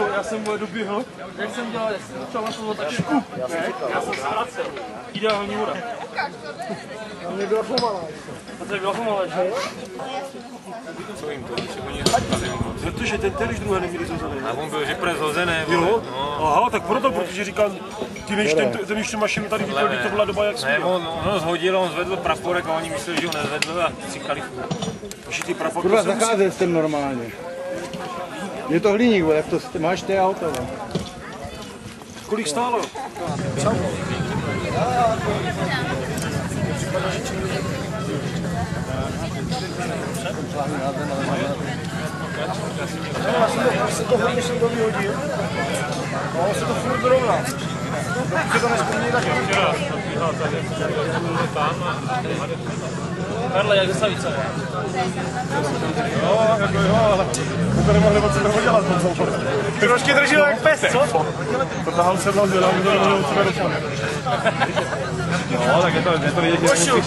to vyšlo, já jsem vole doběhl, jak jsem dělal, jak jsem začal na to tak škup, ne? Já jsem se vracel. Ideální voda. Tam nebyla pomalá. A to je byla pomalé, že? Co jim to? Že oni Protože ten ten, druhé neměli zhozený. A on byl, že pres hozené. Jo? No. Aha, tak proto, protože říkal, ty než ten, ten, než tu mašinu tady vypil, to byla doba jak Ne, jsme. on, on ho zhodil, on zvedl praporek a oni mysleli, že ho nezvedl a furt. Ještě ty prafory, Kurva, to se musí... zacházel s tím normálně. Je to hliník, vole, jak to máš ty auto, vole. Kolik stálo? Já jsem to, já jsem to hodně jsem to vyhodil. A on se to furt rovná. Že to nespomíní taky. Karle, jak ze Slavice? Jo, jako jo, ale to nemohli moc toho dělat moc dlouho. Trošky držel jak pes, co? To tahal se mnou, že nám to nemohli sebe dočat. No, tak je to, je to vidět, že Pošu,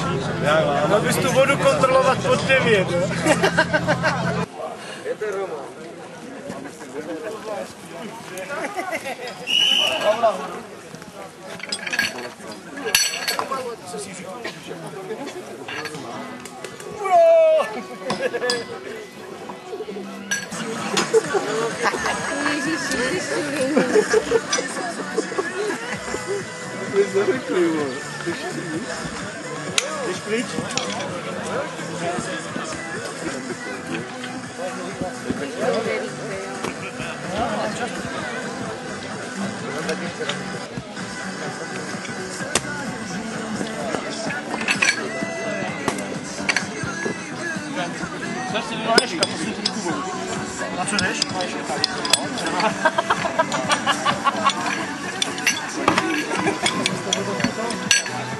měl bys tu vodu kontrolovat pod 9. Gespräch. Zaczynaj, a posłuchaj kubą. Zaczynaj?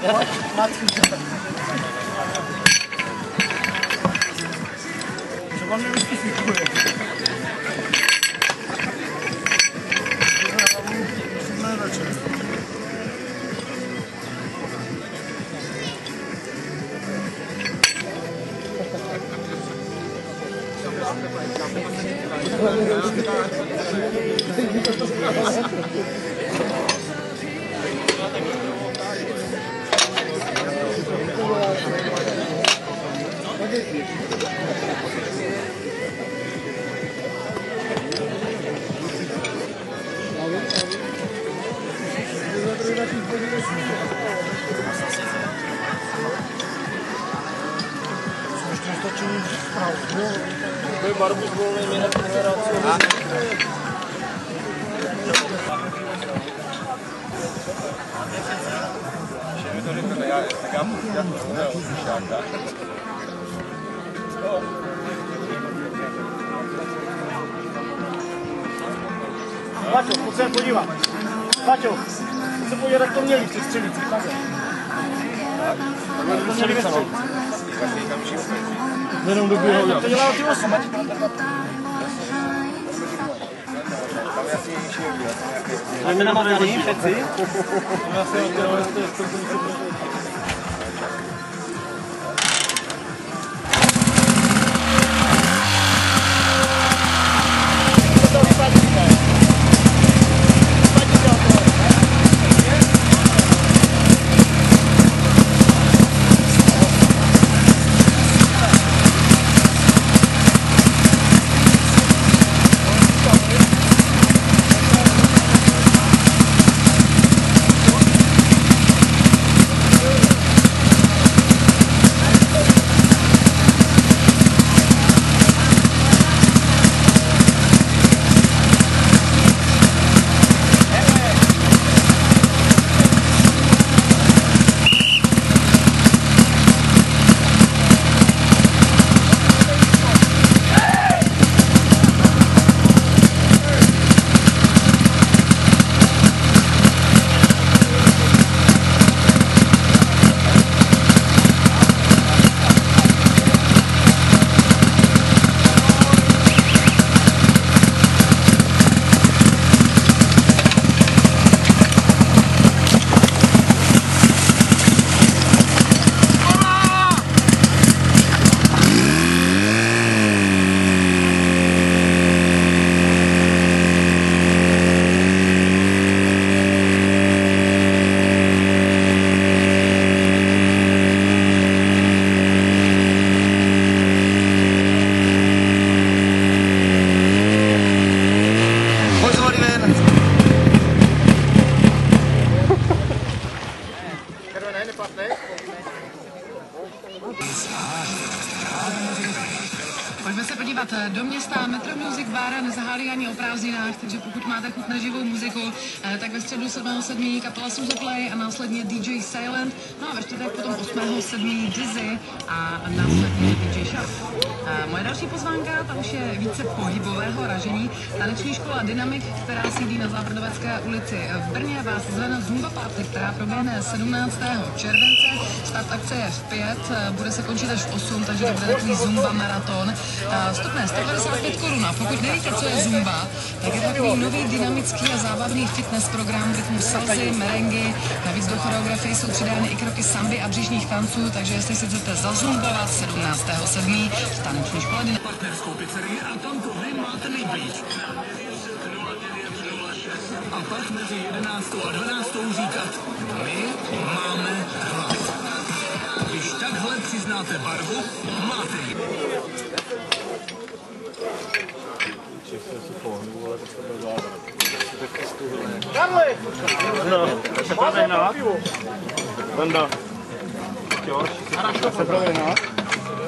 Jo? Jdeš pryč? Na co jdeš? Třeba mě vystifikuje. To jinak Paťo, se podívat. Paťo, pojď se podívat, jak to měli v těch střelicích. Takhle. Takhle to měli ve střelicích. Jenom do. Tak to dělá ty osm. Máte namazaný všetci? Já se oddělal, jestli je to do města Metro Music Bar nezahálí ani o prázdninách, takže pokud máte chuť na živou muziku, eh, tak ve středu 7.7. kapela Suzo Play a následně DJ Silent, no a ve čtvrtek potom 8.7. Dizzy a následně DJ Shuff. Eh, Moje další pozvánka, ta už je více pohybového ražení. Taneční škola Dynamic, která sídlí na Západovecké ulici v Brně, vás zve na Zumba Party, která proběhne 17. července. Start akce je v 5, eh, bude se končit až v 8, takže to bude takový Zumba maraton. Vstupné 155 korun. A pokud nevíte, co je Zumba, tak je takový nový dynamický a zábavný fitness program, rytmus salzy, merengy. Navíc do choreografie jsou přidány i kroky samby a břižních tanců, takže jestli si chcete zazumbovat 17.7. v taneční škole partnerskou a mezi 11. a 12. říkat, my máme hlad. Takhle přiznáte barvu, máte ji. No, se to nehnát. Venda. Se právě na.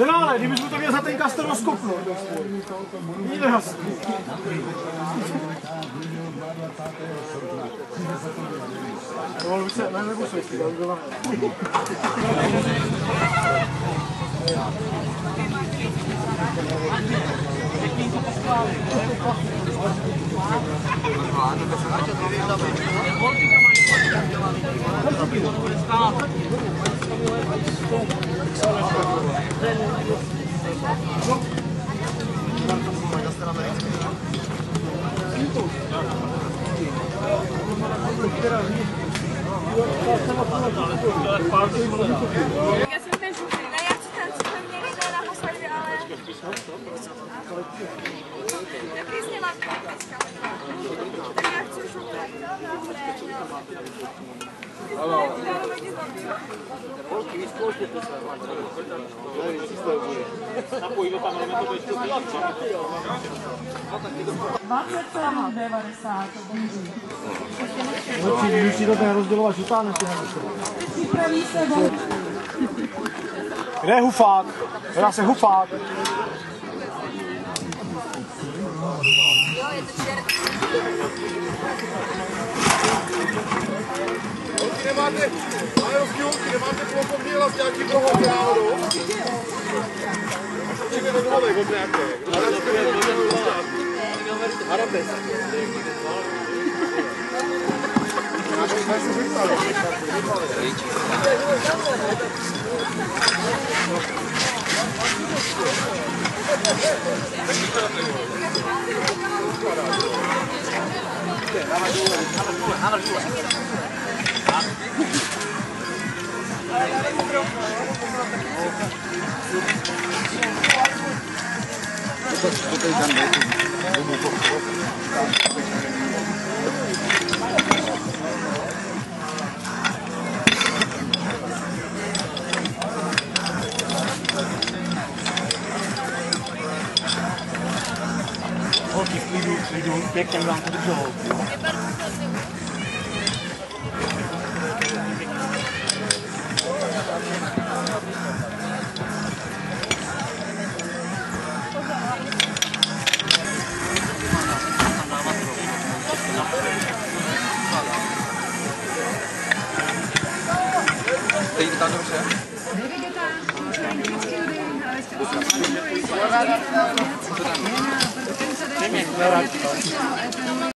Denále, kdybys mu to měl za ten kastor rozkopnout. Jde has. Se, ne, nebo se. Já jsem ten žlutý. Ne, já chci ten, co jsme měli ne naposledy, ale... Když si to ten rozdělovat než Kde je hufák? Hledá se hufák. jo, je to čer... Nemáte, ale rozdíl, nemáte klopovní hlas nějaký prohod náhodou? Čili ve domovek od nějaké. Arabes. Holky v you doing? Dick and rock the job.